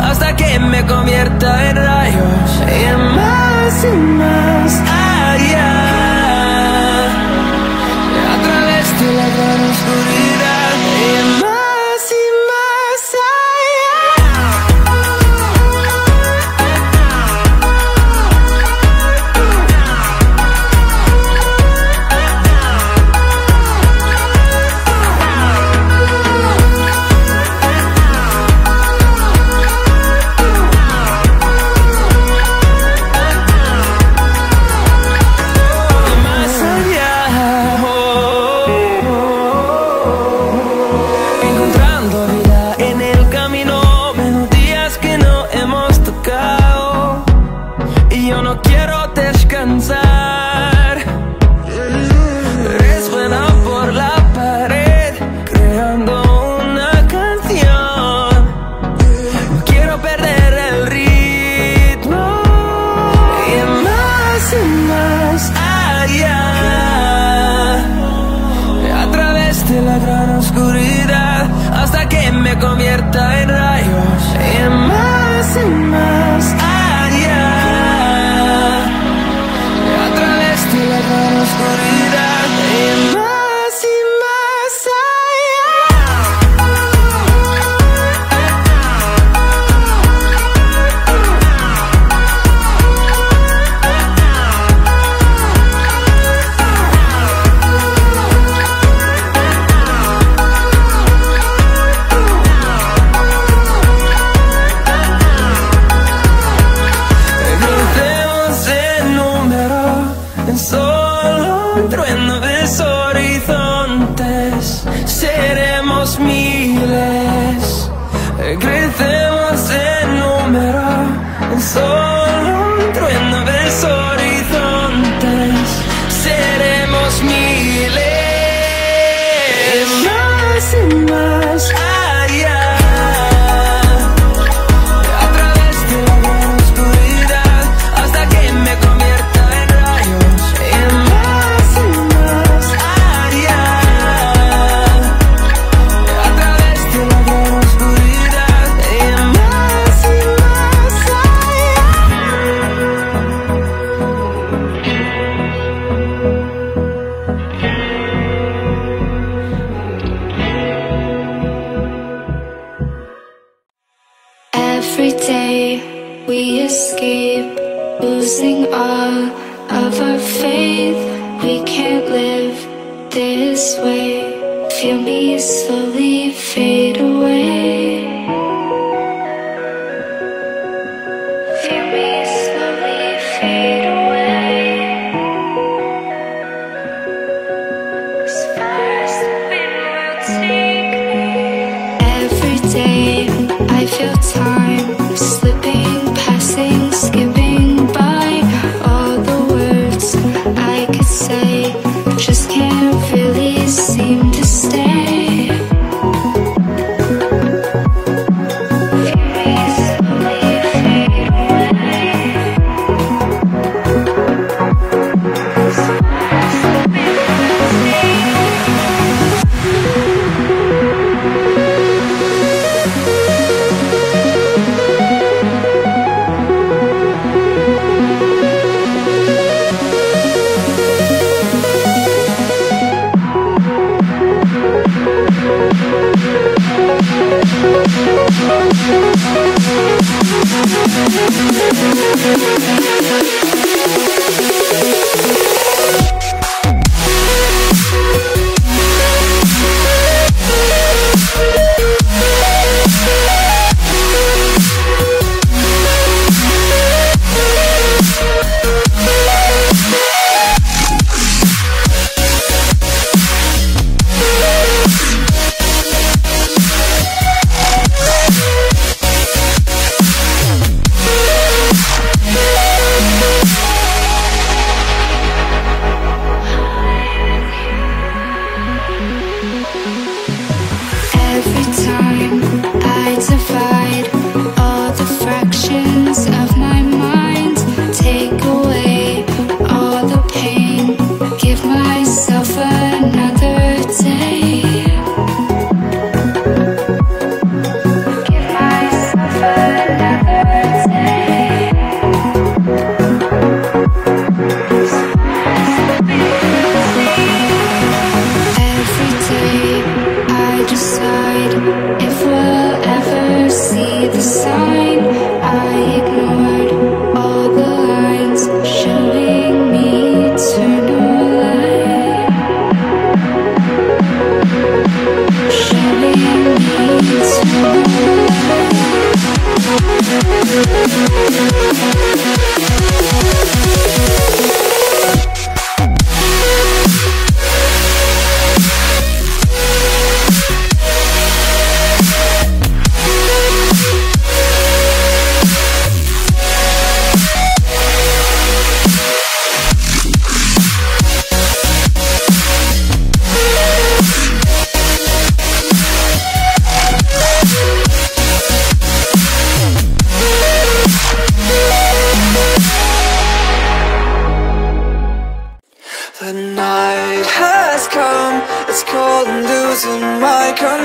hasta que me convierta en rayos. Y más y más allá. A través de la gran oscuridad all of our faith. We can't live this way. Feel me slowly fade away. Feel me slowly fade away. As far as the wind will take me. Every day I feel time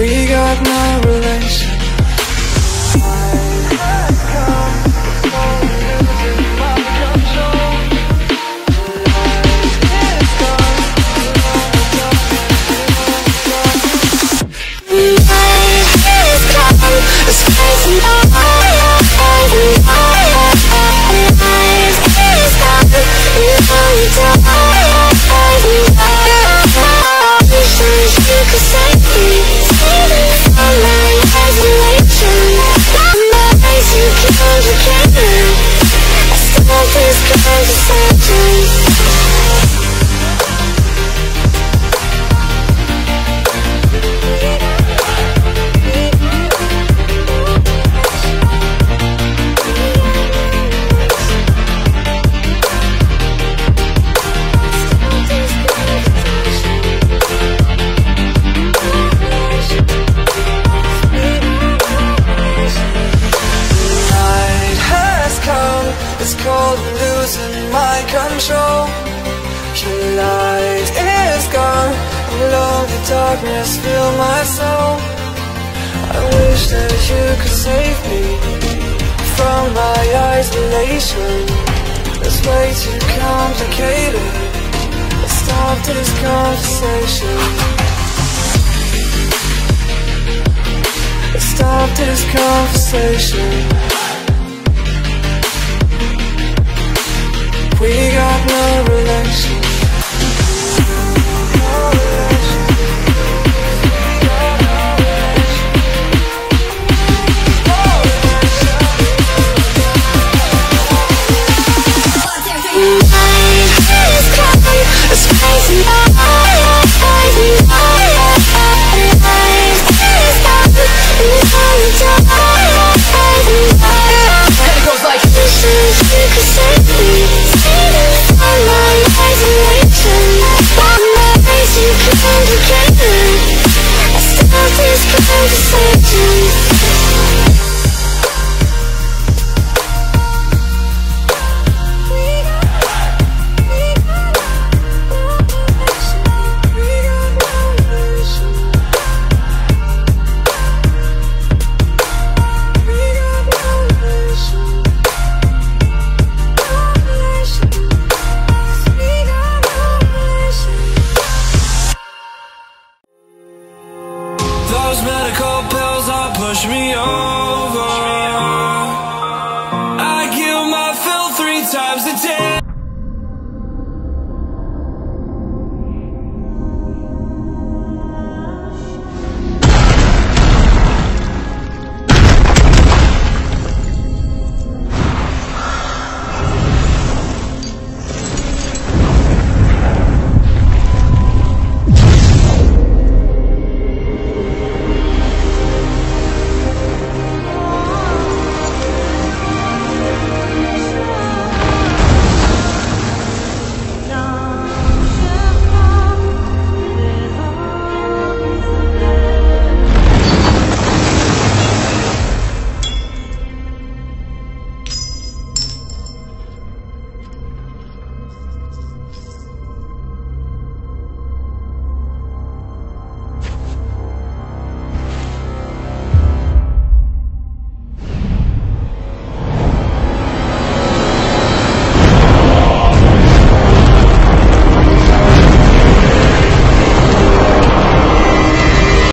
We got no relation control. Your light is gone Alone the darkness fill my soul. I wish that you could save me From my isolation. It's way too complicated. Let's stop this conversation. Let's stop this conversation slow